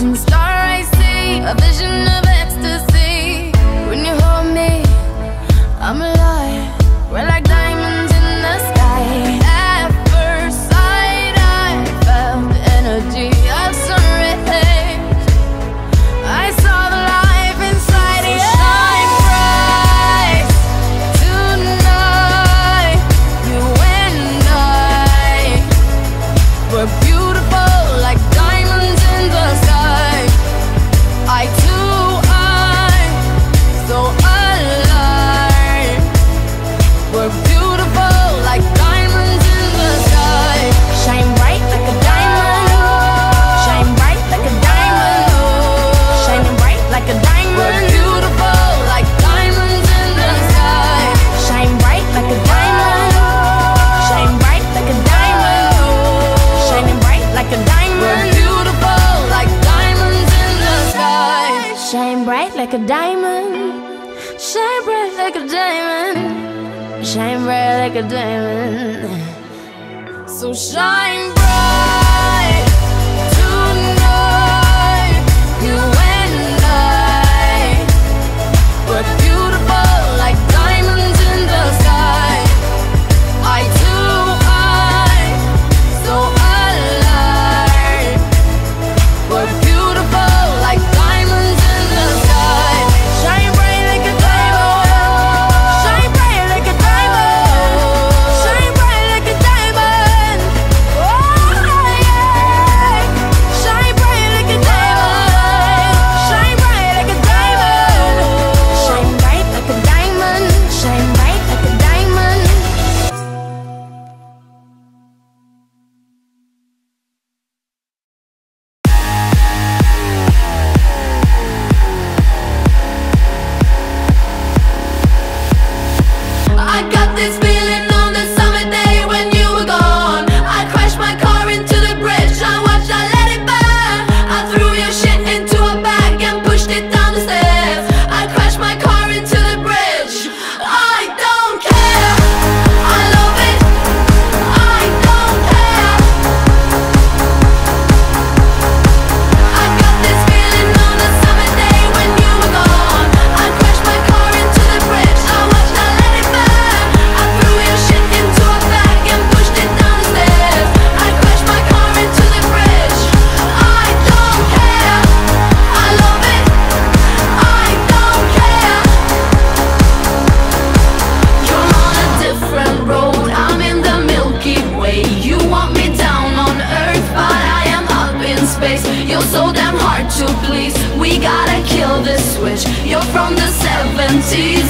rising star I see a vision a diamond. So shine. sees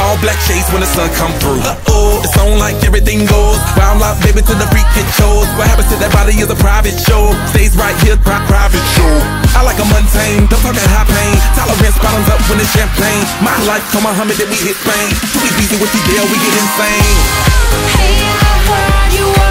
All black shades when the sun come through. Oh, it's on like everything goes. Wild out, baby, to the freak it shows. What happens to that body is a private show. Stays right here, pri private show. I like a mundane, don't talk that high pain. Tolerance bottoms up when it's champagne. My life, come on, Muhammad, then we hit Spain. We be with you, deal, we get insane. Hey, I heard you were.